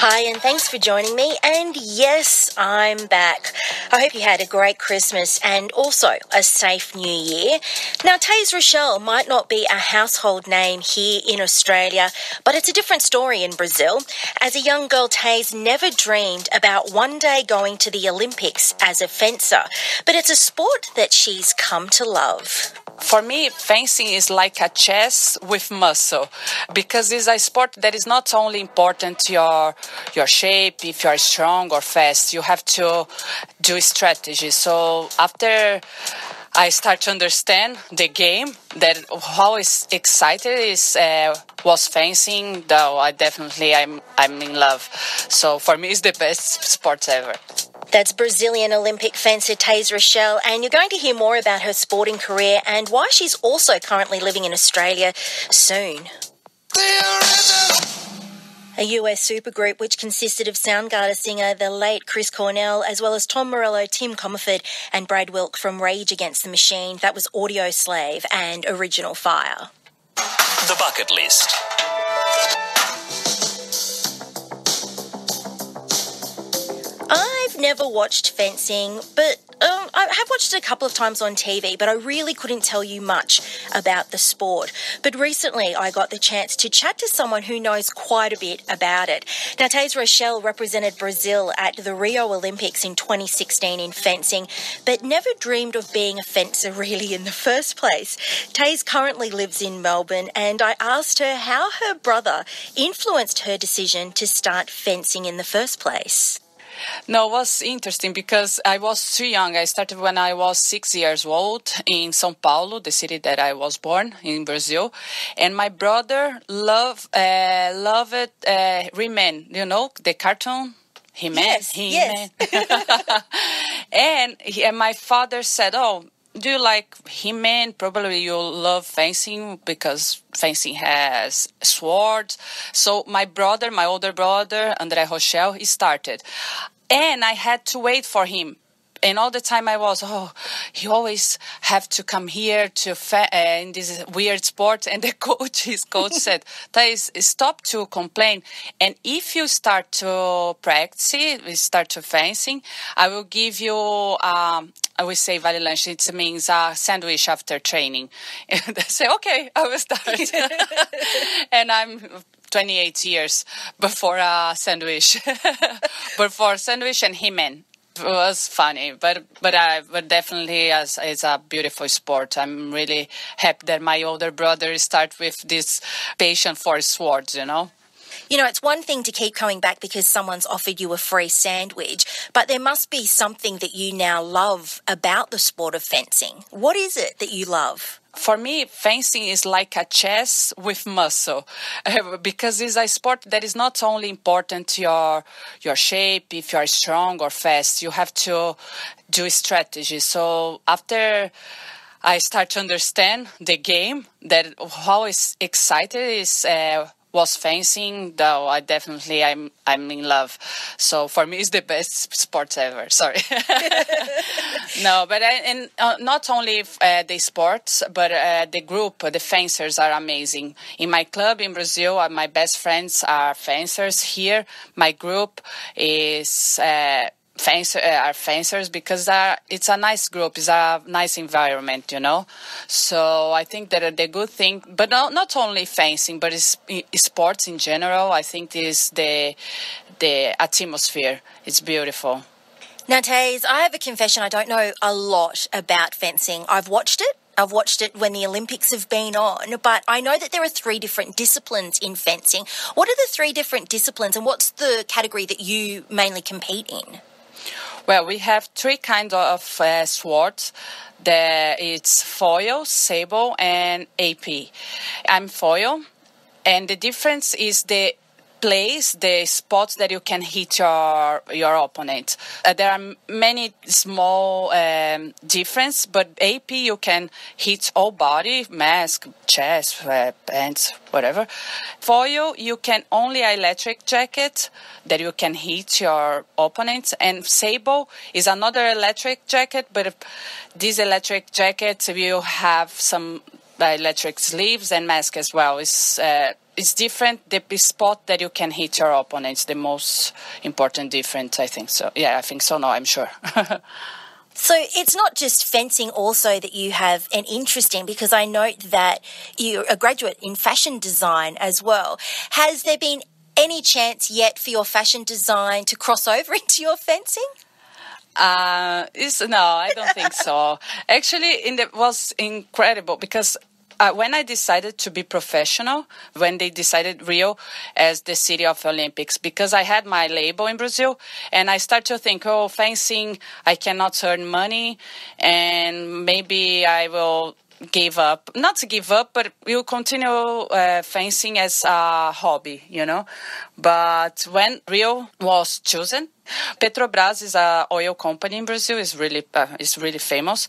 Hi, and thanks for joining me. And yes, I'm back. I hope you had a great Christmas and also a safe new year. Now, Taís Rochel might not be a household name here in Australia, but it's a different story in Brazil. As a young girl, Taís never dreamed about one day going to the Olympics as a fencer, but it's a sport that she's come to love. For me, fencing is like a chess with muscle because it's a sport that is not only important to your your shape, if you are strong or fast, you have to do strategy. So after I start to understand the game, that how is excited is uh, was fencing. Though I definitely I'm I'm in love. So for me, it's the best sport ever. That's Brazilian Olympic fencer Taís Rochel, and you're going to hear more about her sporting career and why she's also currently living in Australia soon. A US supergroup which consisted of Soundgarden singer the late Chris Cornell, as well as Tom Morello, Tim Commerford, and Brad Wilk from Rage Against the Machine. That was Audioslave and Original Fire. The Bucket List. Never watched fencing, but um, I have watched it a couple of times on TV, but I really couldn't tell you much about the sport. But recently, I got the chance to chat to someone who knows quite a bit about it. Now, Rochel represented Brazil at the Rio Olympics in 2016 in fencing, but never dreamed of being a fencer really in the first place. Taís currently lives in Melbourne, and I asked her how her brother influenced her decision to start fencing in the first place. No, it was interesting because I was too young. I started when I was six years old in São Paulo, the city that I was born in Brazil, and my brother loved uh, loved uh. You know the cartoon. He-Man. Yes, yes. and, he, and my father said, "Oh." Do you like He-Man? Probably you'll love fencing because fencing has swords. So my brother, my older brother, André Rochel, he started. And I had to wait for him. And all the time I was, oh, you always have to come here to fa- uh, in this weird sport. And the coach, his coach said, Taís, stop to complain. And if you start to practice, we start to fencing, I will give you, um, I will say vale lunch. It means a sandwich after training. And I say, okay, I will start. and I'm 28 years before a sandwich, before sandwich and He-Man it was funny, but but I but definitely as it's a beautiful sport. I'm really happy that my older brother start with this passion for swords. You know. You know, it's one thing to keep coming back because someone's offered you a free sandwich, but there must be something that you now love about the sport of fencing. What is it that you love? for me, fencing is like a chess with muscle because it's a sport that is not only important to your your shape, if you are strong or fast. You have to do strategy. So after I start to understand the game, that how is excited is. Uh, was fencing, though I definitely I'm I'm in love. So for me, it's the best sport ever. Sorry, no, but I, and uh, not only uh, the sports, but uh, the group, the fencers are amazing. In my club in Brazil, uh, my best friends are fencers. Here, my group is uh, fencer, uh, are fencers because uh, it's a nice group, it's a nice environment, you know. So I think that the good thing, but not, not only fencing, but it's, it's sports in general. I think is the the atmosphere. It's beautiful. Now, Taís, I have a confession. I don't know a lot about fencing. I've watched it. I've watched it when the Olympics have been on, but I know that there are three different disciplines in fencing. What are the three different disciplines, and what's the category that you mainly compete in? Well, we have three kinds of uh, swords. There it's foil, sable, and épée. I'm foil, and the difference is the place, the spots that you can hit your your opponent. Uh, there are many small um, difference, but épée you can hit all body, mask, chest, uh, pants, whatever. Foil you you can only electric jacket that you can hit your opponent, and sable is another electric jacket, but this electric jacket will have some electric sleeves and mask as well. It's uh, it's different. The spot that you can hit your opponent is the most important difference. I think so. Yeah, I think so. No, I'm sure. So it's not just fencing also that you have an interest in because I note that you're a graduate in fashion design as well. Has there been any chance yet for your fashion design to cross over into your fencing? Uh, no, I don't think so. Actually, it was incredible because uh, when I decided to be professional, when they decided Rio as the city of Olympics, because I had my label in Brazil and I started to think, oh, fencing, I cannot earn money and maybe I will give up. Not to give up but we'll continue uh, fencing as a hobby you know? But when rio was chosen Petrobras is a oil company in Brazil. is really uh, is really famous.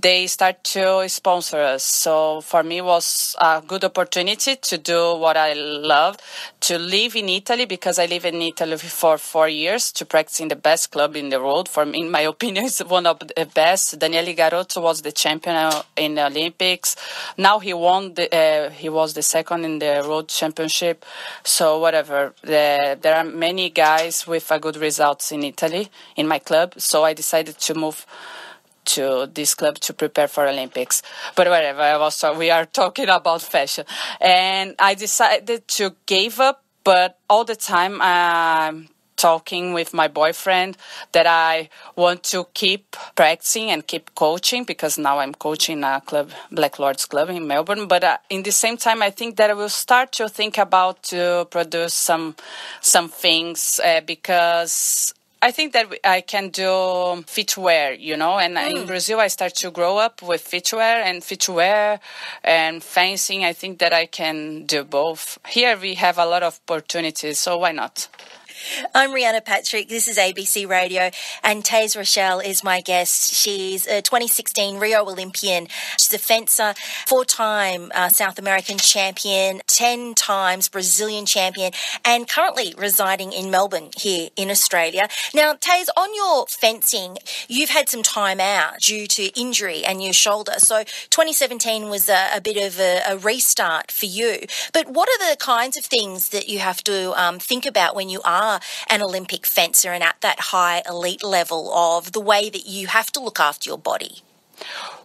They start to sponsor us. So for me, was a good opportunity to do what I loved, to live in Italy because I live in Italy for four years to practice in the best club in the world. For me, in my opinion, is one of the best. Daniele Garozzo was the champion in the Olympics. Now he won. The, uh, he was the second in the world championship. So whatever. The, there are many guys with a good result in Italy in my club, so I decided to move to this club to prepare for Olympics. But whatever, also we are talking about fashion, and I decided to give up. But all the time, I'm talking with my boyfriend that I want to keep practicing and keep coaching because now I'm coaching a club, Black Lords Club in Melbourne. But uh, in the same time, I think that I will start to think about to produce some some things uh, because I think that I can do footwear, you know, and mm. in Brazil I start to grow up with footwear and footwear and fencing. I think that I can do both. Here we have a lot of opportunities, so why not? I'm Rhianna Patrick. This is ABC Radio, and Taís Rochel is my guest. She's a 2016 Rio Olympian. She's a fencer, four time uh, South American champion, 10 times Brazilian champion, and currently residing in Melbourne here in Australia. Now, Taís, on your fencing, you've had some time out due to injury and your shoulder. So 2017 was a, a bit of a, a, restart for you. But what are the kinds of things that you have to um, think about when you are are an Olympic fencer and at that high elite level of the way that you have to look after your body?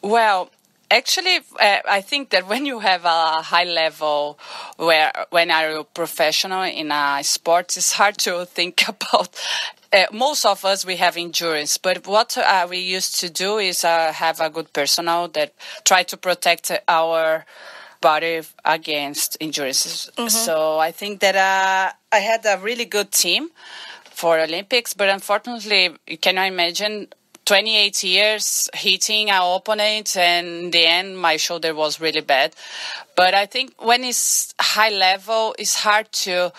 Well, actually uh, i think that when you have a high level where when you're a professional in a sport it's hard to think about uh, most of us we have endurance but what uh, we used to do is uh, have a good personal that try to protect our body against injuries. Mm-hmm. So I think that uh, I had a really good team for Olympics, but unfortunately, you cannot imagine 28 years hitting our opponent and in the end my shoulder was really bad but i think when it's high level it's hard to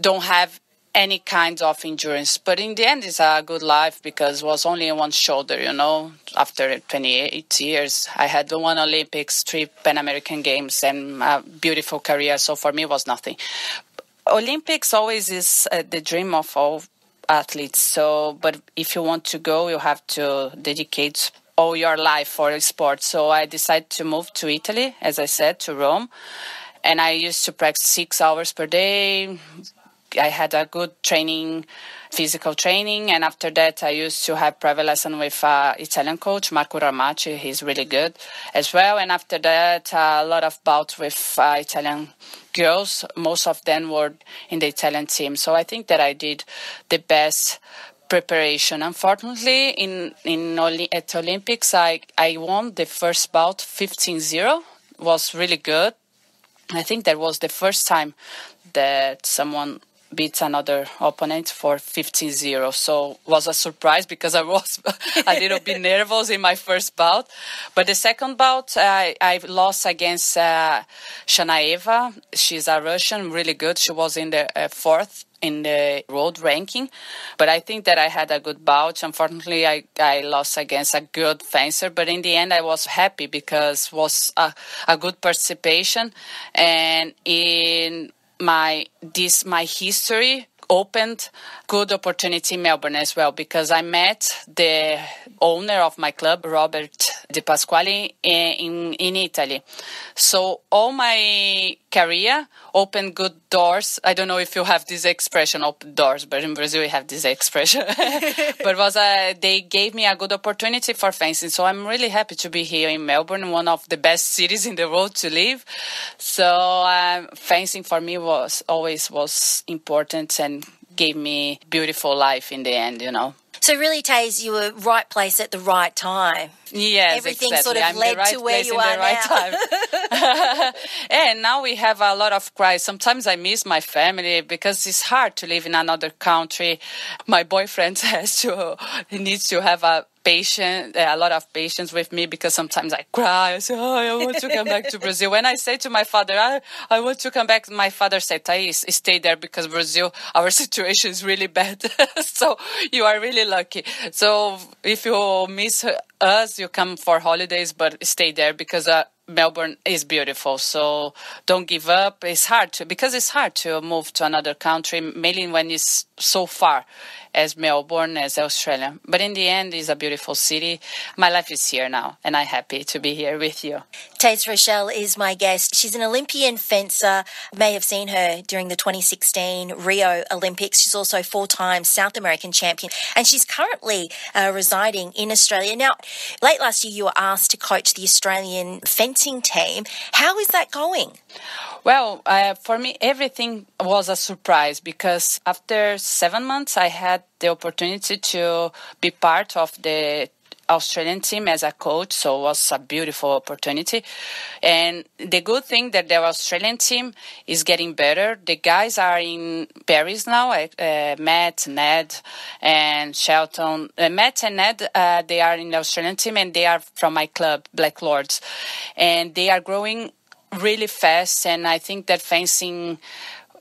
don't have any kind of endurance. But in the end, it's a good life because it was only one shoulder, you know. After 28 years, I had one Olympics, three Pan American Games, and a beautiful career. So for me, it was nothing. Olympics always is uh, the dream of all athletes. So, but if you want to go, you have to dedicate all your life for sport. So I decided to move to Italy, as I said, to Rome. And I used to practice six hours per day, I had a good training, physical training, and after that, I used to have private lesson with uh, Italian coach Marco Ramacci. He's really good as well. And after that, uh, a lot of bouts with uh, Italian girls. Most of them were in the Italian team. So I think that I did the best preparation. Unfortunately, in in at Olympics, I I won the first bout 15-0. Was really good. I think that was the first time that someone beat another opponent for 15-0 so was a surprise because i was a little bit nervous in my first bout. But the second bout i, I lost against uh, shanaeva. She's a russian really good. She was in the uh, fourth in the world ranking. But i think that i had a good bout. Unfortunately i, I lost against a good fencer. But in the end i was happy because was a, a good participation. And in my this my history opened good opportunity in Melbourne as well because I met the owner of my club, Robert De Pasquale in, in Italy. So all my career opened good doors. I don't know if you have this expression, open doors, but in Brazil we have this expression. but was a, they gave me a good opportunity for fencing. So I'm really happy to be here in Melbourne, one of the best cities in the world to live. So um, fencing for me was always was important and gave me beautiful life in the end, you know. So really, Taís, you were right place at the right time. Yes, everything exactly. sort of I'm led right to where you are right now. and now we have a lot of cries. Sometimes I miss my family because it's hard to live in another country. My boyfriend has to, he needs to have a patient, a lot of patience with me because sometimes I cry. I say, "Oh, I want to come back to Brazil." When I say to my father, "I, I want to come back," my father said, "Taís, stay there because Brazil, our situation is really bad. so you are really lucky. So if you miss us, you come for holidays, but stay there because." Uh, Melbourne is beautiful, so don't give up. It's hard to because it's hard to move to another country, mainly when it's so far as Melbourne, as Australia. But in the end, it's a beautiful city. My life is here now, and I'm happy to be here with you. Taís Rochel is my guest. She's an Olympian fencer. May have seen her during the 2016 Rio Olympics. She's also four-time South American champion, and she's currently uh, residing in Australia. Now, late last year, you were asked to coach the Australian fencing team. How is that going? Well, uh, for me, everything was a surprise because after seven months, I had the opportunity to be part of the Australian team as a coach, so it was a beautiful opportunity. And the good thing that the Australian team is getting better. The guys are in Paris now. Uh, Matt, Ned, and Shelton. Uh, Matt and Ned, uh, they are in the Australian team, and they are from my club, Black Lords, and they are growing really fast. And I think that fencing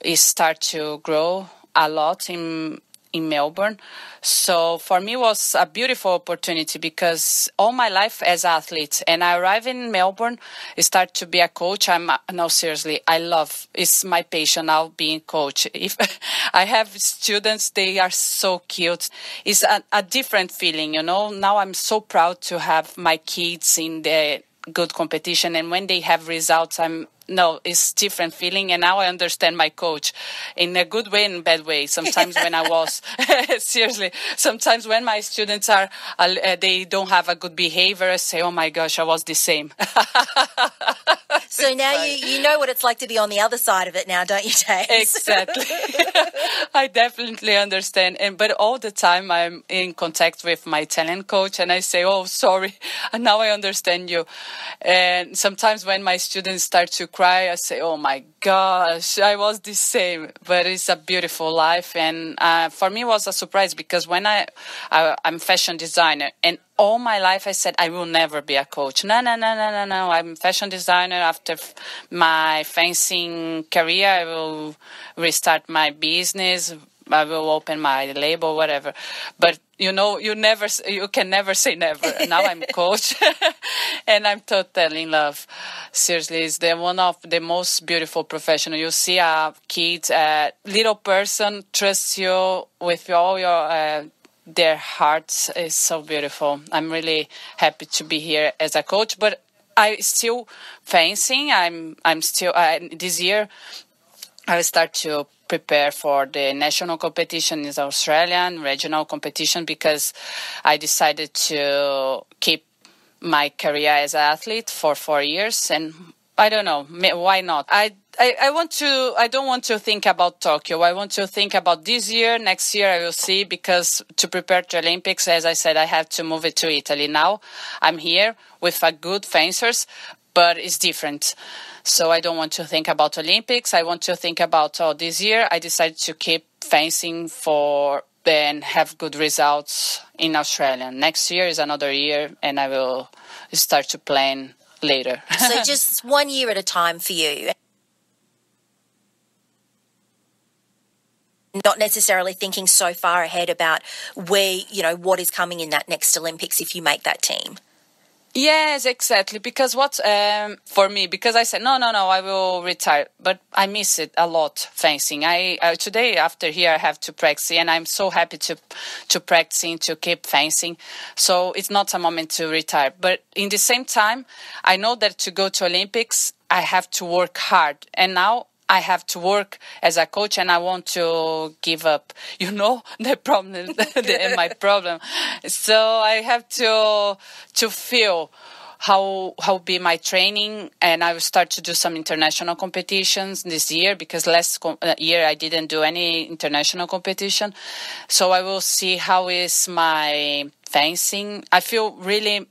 is start to grow a lot in in Melbourne. So for me, was a beautiful opportunity because all my life as athlete, and I arrive in Melbourne, start to be a coach. I'm no seriously, I love. It's my passion now being coach. If I have students, they are so cute. It's a, a different feeling, you know. Now I'm so proud to have my kids in the good competition, and when they have results, I'm no, it's different feeling. And now I understand my coach in a good way and bad way. Sometimes when I was seriously, sometimes when my students are, uh, they don't have a good behavior, I say, oh my gosh, I was the same. so now you, you know what it's like to be on the other side of it now, don't you, Taís? Exactly. I definitely understand. And but all the time I'm in contact with my talent coach and I say, Oh, sorry. And now I understand you. And sometimes when my students start to cry, I say, Oh my gosh, I was the same. But it's a beautiful life. And uh, for me, it was a surprise because when I, I I'm fashion designer and all my life I said I will never be a coach. No, no, no, no, no, no. I'm fashion designer. After my fencing career, I will restart my business. I will open my label, whatever. But you know, you never, you can never say never. now I'm coach, and I'm totally in love. Seriously, it's the one of the most beautiful professional. You see a kid, a little person, trusts you with all your. Uh, their hearts is so beautiful. I'm really happy to be here as a coach, but I still fencing. I'm I'm still uh, this year. I will start to prepare for the national competition in Australian regional competition because I decided to keep my career as an athlete for four years and I don't know why not. I I, I, want to i don't want to think about tokyo. I want to think about this year next year i will see because to prepare to olympics as i said i have to move it to italy now. I'm here with a good fencers but it's different. So i don't want to think about olympics. I want to think about oh this year i decided to keep fencing for then have good results in australia. Next year is another year and i will start to plan later. So just one year at a time for you not necessarily thinking so far ahead about where you know what is coming in that next Olympics if you make that team. Yes, exactly. Because what um, for me, because I said no, no, no, I will retire, but I miss it a lot. Fencing. I uh, today after here I have to practice, and I'm so happy to to practicing to keep fencing. So it's not a moment to retire, but in the same time, I know that to go to Olympics, I have to work hard, and now I have to work as a coach and I want to give up. You know the problem, the, my problem. So I have to to feel how how be my training and I will start to do some international competitions this year because last com- uh, year I didn't do any international competition. So I will see how is my fencing. I feel really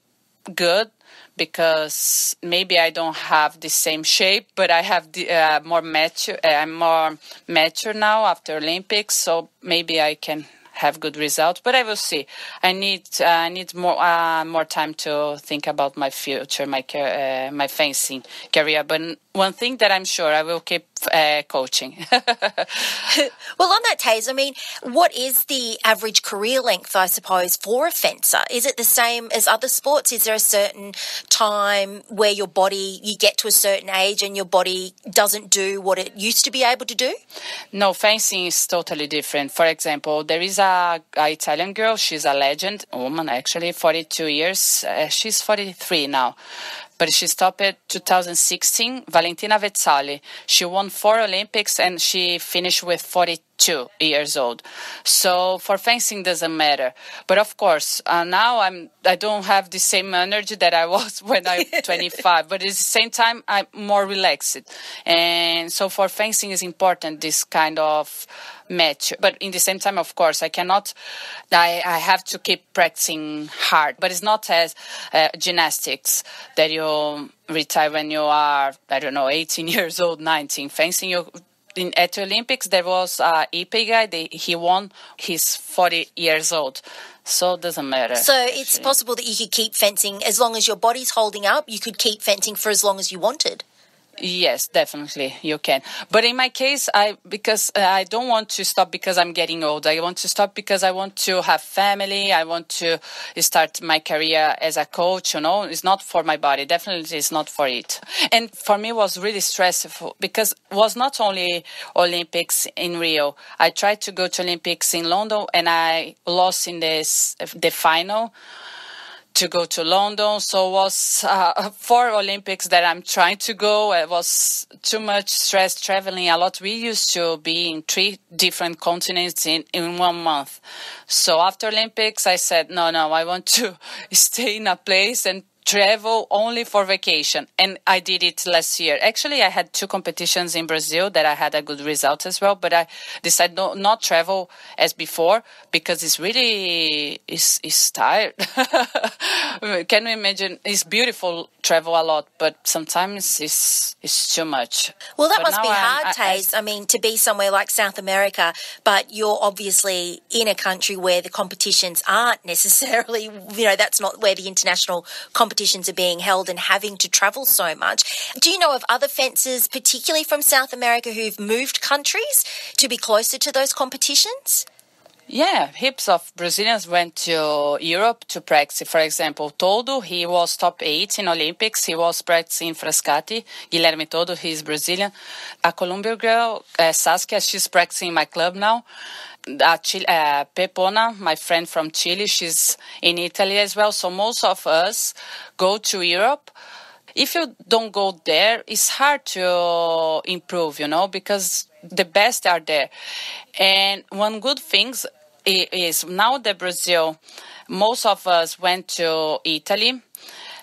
good because maybe I don't have the same shape, but I have the uh, more mature. Uh, I'm more mature now after Olympics, so maybe I can have good results. But I will see. I need uh, I need more uh, more time to think about my future, my uh, my fencing career. But one thing that I'm sure I will keep uh, coaching. well, on that, Taís, I mean, what is the average career length, I suppose, for a fencer? Is it the same as other sports? Is there a certain time where your body, you get to a certain age and your body doesn't do what it used to be able to do? No, fencing is totally different. For example, there is a, a Italian girl, she's a legend, woman actually, 42 years. Uh, she's 43 now but she stopped it 2016. Valentina Vezzali. She won four Olympics and she finished with 42 years old. So for fencing doesn't matter. But of course, uh, now I'm I don't have the same energy that I was when I was 25. but at the same time, I'm more relaxed. And so for fencing is important this kind of match. But in the same time, of course, I cannot. I, I have to keep practicing hard. But it's not as uh, gymnastics that you retire when you are I don't know 18 years old, 19. Fencing you. In, at the Olympics, there was a épée guy. They, he won. He's 40 years old. So it doesn't matter. So actually. it's possible that you could keep fencing as long as your body's holding up. You could keep fencing for as long as you wanted. Yes, definitely you can. But in my case, I because uh, I don't want to stop because I'm getting old. I want to stop because I want to have family. I want to start my career as a coach. You know, it's not for my body. Definitely, it's not for it. And for me, was really stressful because was not only Olympics in Rio. I tried to go to Olympics in London and I lost in this the final to go to London. So it was uh, four Olympics that I'm trying to go. It was too much stress traveling a lot. We used to be in three different continents in, in one month. So after Olympics, I said, no, no, I want to stay in a place and travel only for vacation and i did it last year. Actually i had two competitions in brazil that i had a good result as well but i decided not, not travel as before because it's really it's, it's tired. Can you imagine? It's beautiful travel a lot but sometimes it's it's too much. Well that but must be hard Taís I, I, I mean to be somewhere like south america but you're obviously in a country where the competitions aren't necessarily you know that's not where the international competition competitions are being held and having to travel so much. Do you know of other fencers, particularly from South America, who've moved countries to be closer to those competitions? Yeah, heaps of Brazilians went to Europe to practice. For example, Toldo, he was top eight in Olympics. He was practicing Frascati. Guilherme Toldo, he's Brazilian. A Colombian girl, uh, Saskia, she's practicing in my club now uh, Chile, uh, Pepona, my friend from Chile, she's in Italy as well. So most of us go to Europe. If you don't go there, it's hard to improve, you know, because the best are there. And one good thing is now that Brazil, most of us went to Italy.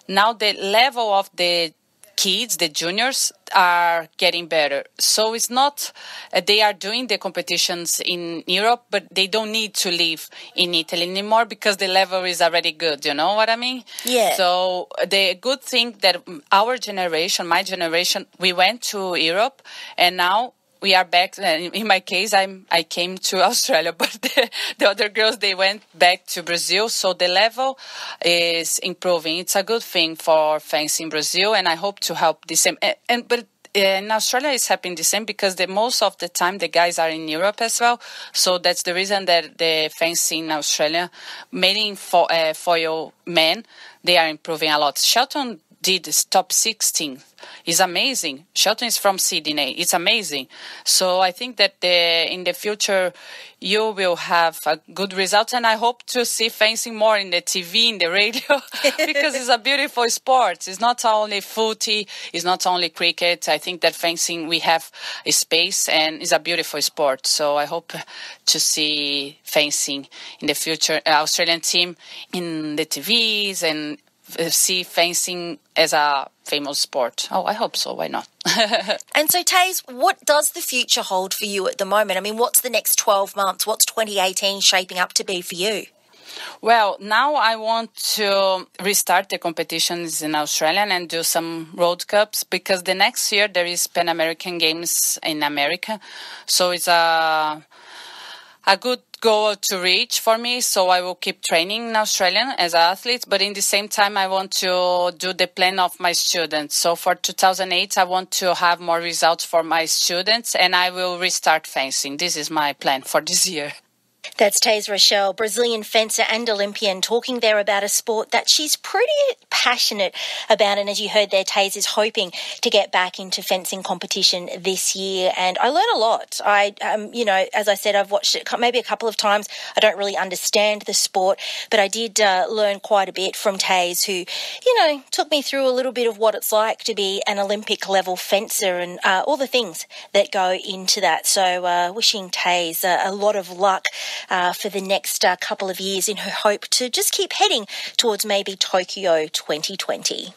Now the level of the kids, the juniors, are getting better. So it's not uh, they are doing the competitions in Europe, but they don't need to live in Italy anymore because the level is already good. You know what I mean? Yeah. So the good thing that our generation, my generation, we went to Europe, and now we are back. In my case, I'm I came to Australia, but the, the, other girls they went back to Brazil. So the level is improving. It's a good thing for fans in Brazil, and I hope to help the same. And, and but in Australia, it's happening the same because the most of the time the guys are in Europe as well. So that's the reason that the fencing in Australia, mainly for uh, your men, they are improving a lot. Shelton did top 16 is amazing. Shelton is from Sydney. It's amazing. So I think that the, in the future you will have a good result, and I hope to see fencing more in the TV, in the radio, because it's a beautiful sport. It's not only footy, it's not only cricket. I think that fencing we have a space and it's a beautiful sport. So I hope to see fencing in the future, Australian team in the TVs and see fencing as a famous sport. Oh, I hope so. Why not? and so, Taís, what does the future hold for you at the moment? I mean, what's the next 12 months? What's 2018 shaping up to be for you? Well, now I want to restart the competitions in Australia and do some road cups because the next year there is Pan American Games in America. So it's a a good goal to reach for me. So I will keep training in Australian as an athlete, but in the same time, I want to do the plan of my students. So for 2008, I want to have more results for my students and I will restart fencing. This is my plan for this year. That's Taís Rochel, Brazilian fencer and Olympian, talking there about a sport that she's pretty passionate about. And as you heard there, Taís is hoping to get back into fencing competition this year. And I learn a lot. I, um, you know, as I said, I've watched it maybe a couple of times. I don't really understand the sport, but I did uh, learn quite a bit from Taís, who, you know, took me through a little bit of what it's like to be an Olympic level fencer and uh, all the things that go into that. So, uh, wishing Taís a lot of luck uh, for the next uh, couple of years in her hope to just keep heading towards maybe Tokyo 2020.